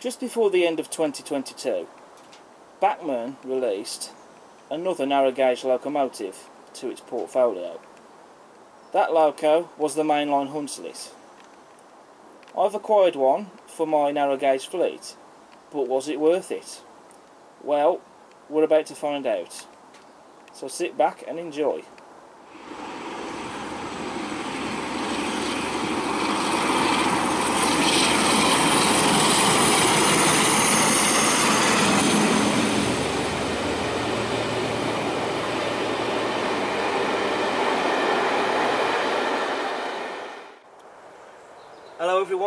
Just before the end of 2022, Bachmann released another narrow gauge locomotive to its portfolio. That loco was the mainline Hunslet. I've acquired one for my narrow gauge fleet, but was it worth it? Well, we're about to find out. So sit back and enjoy.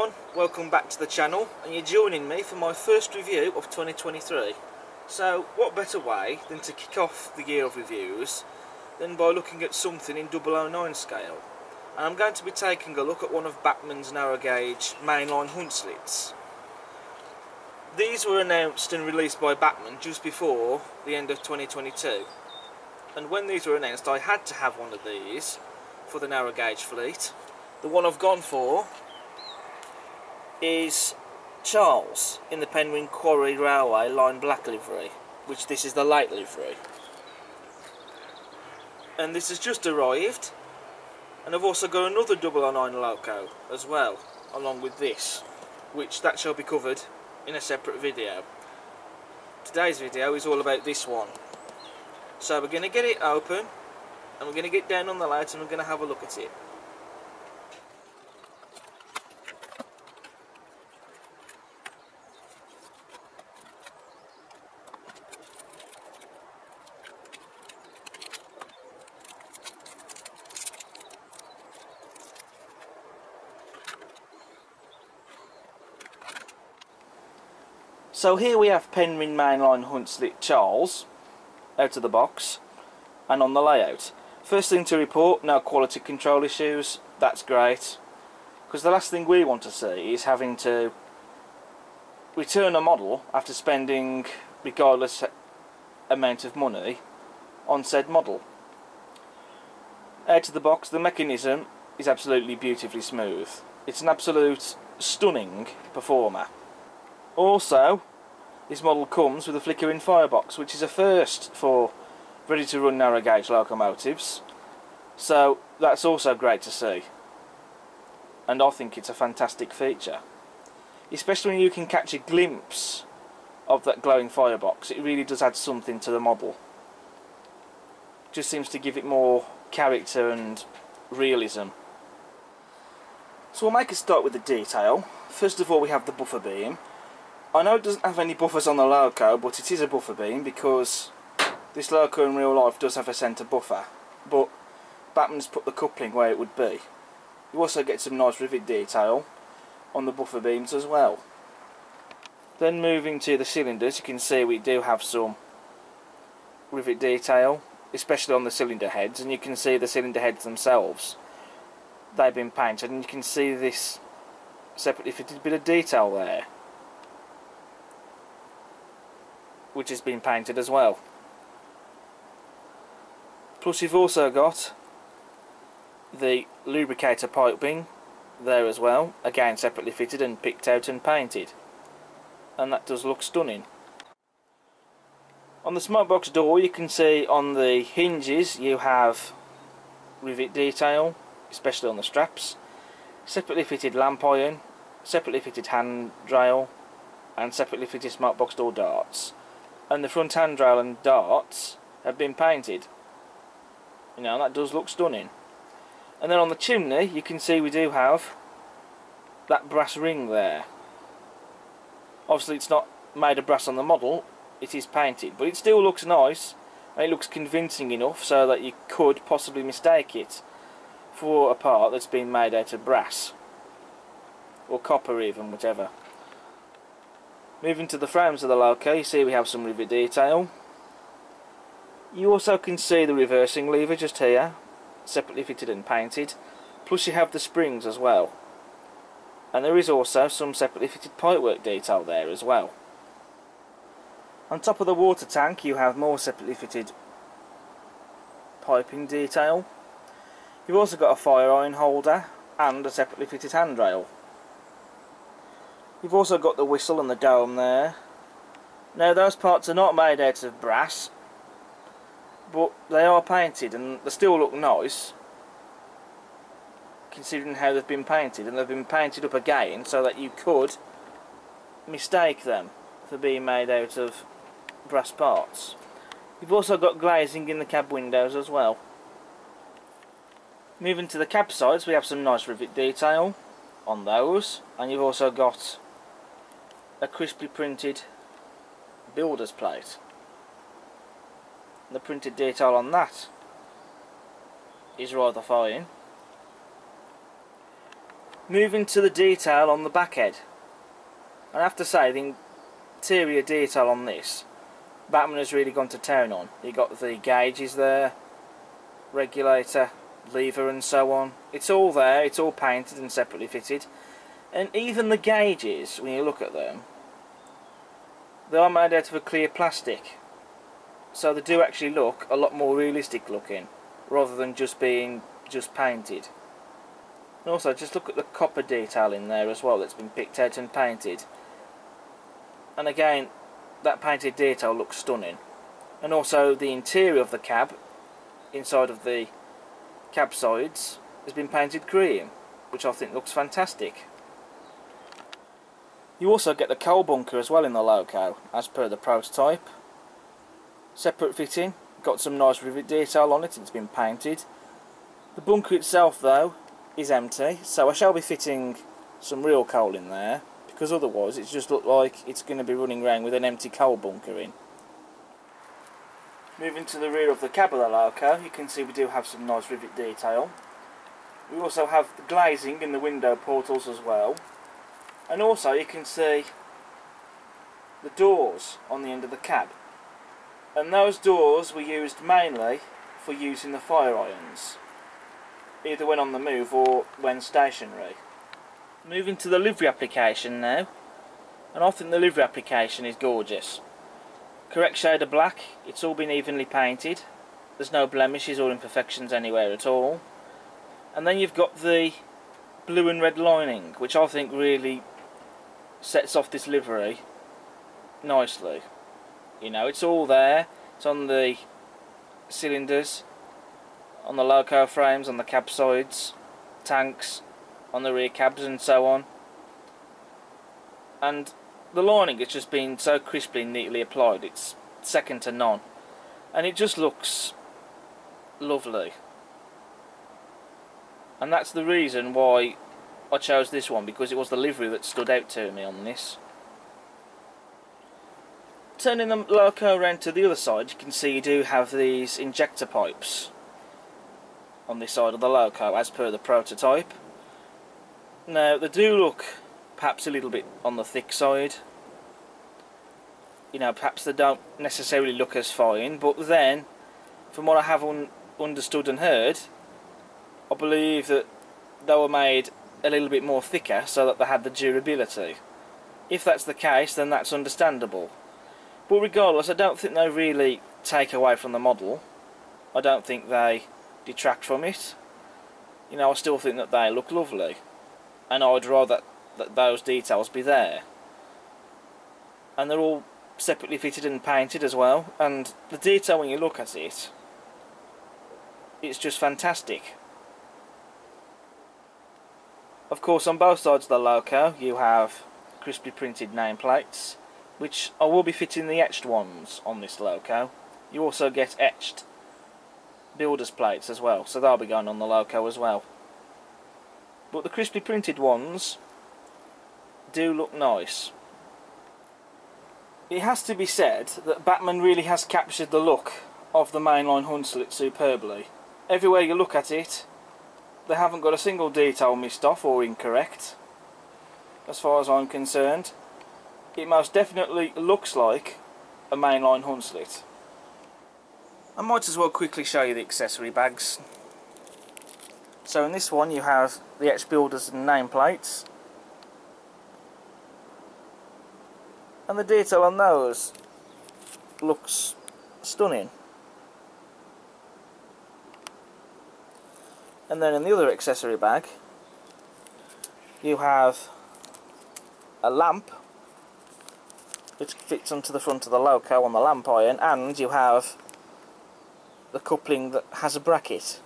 Everyone, welcome back to the channel and you're joining me for my first review of 2023. So what better way than to kick off the year of reviews than by looking at something in 009 scale. And I'm going to be taking a look at one of Bachmann's narrow gauge mainline Hunslets. These were announced and released by Bachmann just before the end of 2022. And when these were announced I had to have one of these for the narrow gauge fleet. The one I've gone for is Charles in the Penrhyn Quarry Railway Line Black livery, which this is the light livery. And this has just arrived, and I've also got another 009 loco as well, along with this, which that shall be covered in a separate video. Today's video is all about this one. So we're going to get it open, and we're going to get down on the light and we're going to have a look at it. So here we have Penrhyn Mainline Hunslet Charles out of the box and on the layout. First thing to report, no quality control issues, that's great. Because the last thing we want to see is having to return a model after spending regardless amount of money on said model. Out of the box, the mechanism is absolutely beautifully smooth. It's an absolute stunning performer. Also, this model comes with a flickering firebox, which is a first for ready to run narrow gauge locomotives. So that's also great to see. And I think it's a fantastic feature. Especially when you can catch a glimpse of that glowing firebox, it really does add something to the model. Just seems to give it more character and realism. So we'll make a start with the detail. First of all we have the buffer beam I know it doesn't have any buffers on the loco, but it is a buffer beam because this loco in real life does have a centre buffer. But Bachmann's put the coupling where it would be. You also get some nice rivet detail on the buffer beams as well. Then moving to the cylinders, you can see we do have some rivet detail, especially on the cylinder heads, and you can see the cylinder heads themselves. They've been painted, and you can see this separately fitted bit of detail there. Which has been painted as well. Plus you've also got the lubricator piping there as well, again separately fitted and picked out and painted. And that does look stunning. On the smoke box door you can see on the hinges you have rivet detail, especially on the straps, separately fitted lamp iron, separately fitted handrail and separately fitted smoke box door darts and the front handrail and darts have been painted. You know, that does look stunning. And then on the chimney, you can see we do have that brass ring there. Obviously it's not made of brass on the model, it is painted, but it still looks nice and it looks convincing enough so that you could possibly mistake it for a part that's been made out of brass or copper even, whichever. Moving to the frames of the loco, you see we have some rivet detail. You also can see the reversing lever just here, separately fitted and painted, plus you have the springs as well. And there is also some separately fitted pipework detail there as well. On top of the water tank you have more separately fitted piping detail. You've also got a fire iron holder and a separately fitted handrail. You've also got the whistle and the dome there. Now those parts are not made out of brass, but they are painted and they still look nice considering how they've been painted and they've been painted up again so that you could mistake them for being made out of brass parts. You've also got glazing in the cab windows as well. Moving to the cab sides we have some nice rivet detail on those and you've also got a crisply printed builder's plate. The printed detail on that is rather fine. Moving to the detail on the back head. I have to say the interior detail on this Bachmann has really gone to town on. You got the gauges there, regulator, lever and so on. It's all there, it's all painted and separately fitted. And even the gauges, when you look at them, they are made out of a clear plastic. So they do actually look a lot more realistic looking, rather than just being just painted. And also, just look at the copper detail in there as well that's been picked out and painted. And again, that painted detail looks stunning. And also the interior of the cab, inside of the cab sides, has been painted cream, which I think looks fantastic. You also get the coal bunker as well in the loco, as per the prototype. Separate fitting, got some nice rivet detail on it, it's been painted. The bunker itself though, is empty, so I shall be fitting some real coal in there because otherwise it's just looked like it's going to be running around with an empty coal bunker in. Moving to the rear of the cab of the Loco, you can see we do have some nice rivet detail. We also have the glazing in the window portals as well. And also you can see the doors on the end of the cab. And those doors were used mainly for using the fire irons, either when on the move or when stationary. Moving to the livery application now. And I think the livery application is gorgeous. Correct shade of black, it's all been evenly painted. There's no blemishes or imperfections anywhere at all. And then you've got the blue and red lining, which I think really sets off this livery nicely. You know, it's all there. It's on the cylinders, on the loco frames, on the cab sides, tanks, on the rear cabs and so on. And the lining has just been so crisply and neatly applied, it's second to none. And it just looks lovely. And that's the reason why I chose this one, because it was the livery that stood out to me on this. Turning the loco around to the other side, you can see you do have these injector pipes on this side of the loco, as per the prototype. Now, they do look perhaps a little bit on the thick side. You know, perhaps they don't necessarily look as fine, but then, from what I have un understood and heard, I believe that they were made a little bit more thicker so that they had the durability. If that's the case, then that's understandable. But regardless, I don't think they really take away from the model. I don't think they detract from it. You know, I still think that they look lovely and I would rather that, that those details be there. And they're all separately fitted and painted as well, and the detail when you look at it, it's just fantastic. Of course, on both sides of the loco, you have crisply printed nameplates, which I will be fitting the etched ones on this loco. You also get etched builder's plates as well, so they'll be going on the loco as well. But the crisply printed ones do look nice. It has to be said that Bachmann really has captured the look of the mainline Hunslet superbly. Everywhere you look at it, they haven't got a single detail missed off or incorrect, as far as I'm concerned. It most definitely looks like a mainline Hunslet. I might as well quickly show you the accessory bags so in this one you have the etched builders and nameplates. And the detail on those looks stunning. And then in the other accessory bag you have a lamp which fits onto the front of the loco on the lamp iron and you have the coupling that has a bracket.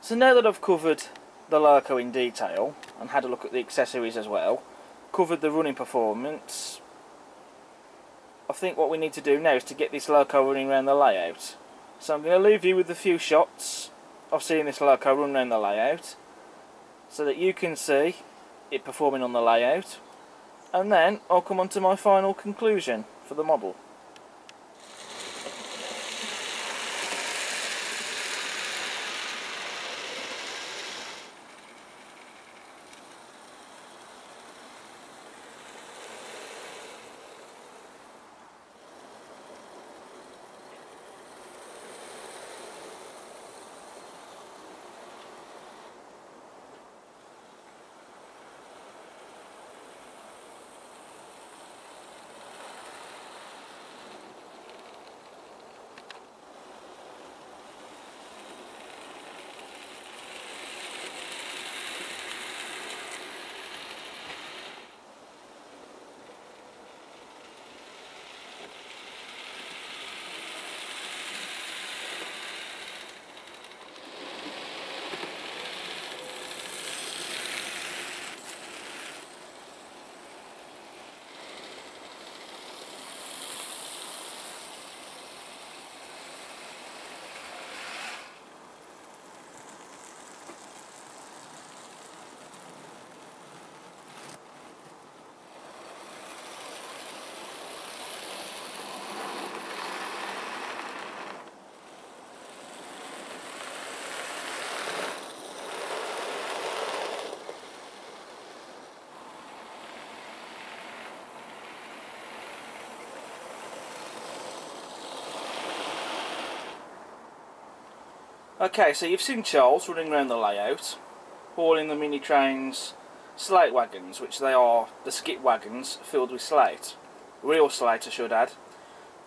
So now that I've covered the loco in detail and had a look at the accessories as well, covered the running performance, I think what we need to do now is to get this loco running around the layout. So I'm going to leave you with a few shots of seeing this loco run around the layout so that you can see it performing on the layout and then I'll come on to my final conclusion for the model. Okay, so you've seen Charles running around the layout, hauling the mini trains slate wagons, which they are the skip wagons filled with slate. Real slate, I should add.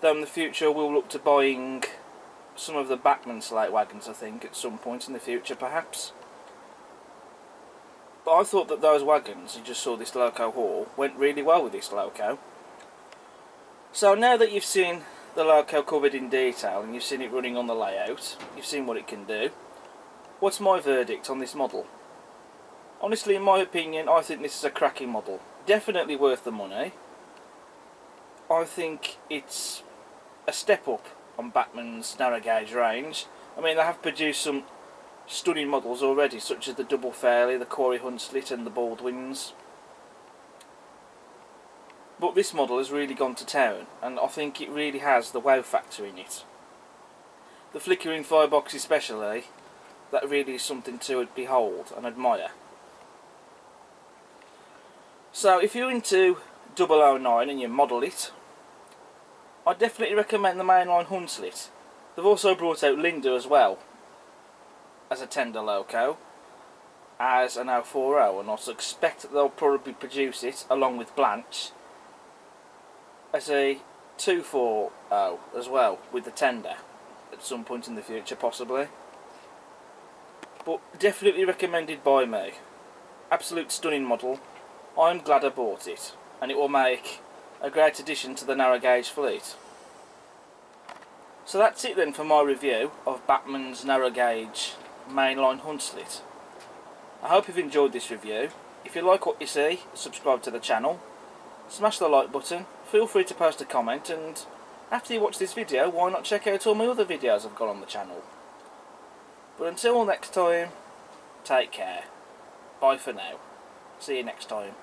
Though in the future we'll look to buying some of the Bachmann slate wagons, I think, at some point in the future, perhaps. But I thought that those wagons, you just saw this loco haul, went really well with this loco. So now that you've seen the loco covered in detail and you've seen it running on the layout, you've seen what it can do. What's my verdict on this model? Honestly, in my opinion, I think this is a cracking model. Definitely worth the money. I think it's a step up on Bachmann's narrow gauge range. I mean, they have produced some stunning models already, such as the Double Fairlie, the Quarry Hunslet and the Baldwins. But this model has really gone to town, and I think it really has the wow factor in it. The flickering firebox especially, eh? that really is something to behold and admire. So if you're into 009 and you model it, I definitely recommend the mainline Hunslet. They've also brought out Linda as well, as a tender loco, as an 040, and I suspect that they'll probably produce it along with Blanche as a 240 as well with the tender at some point in the future possibly. But definitely recommended by me. Absolute stunning model. I'm glad I bought it and it will make a great addition to the narrow gauge fleet. So that's it then for my review of Bachmann's narrow gauge mainline Hunslet I hope you've enjoyed this review. If you like what you see subscribe to the channel. Smash the like button feel free to post a comment and after you watch this video why not check out all my other videos I've got on the channel. But until next time, take care. Bye for now. See you next time.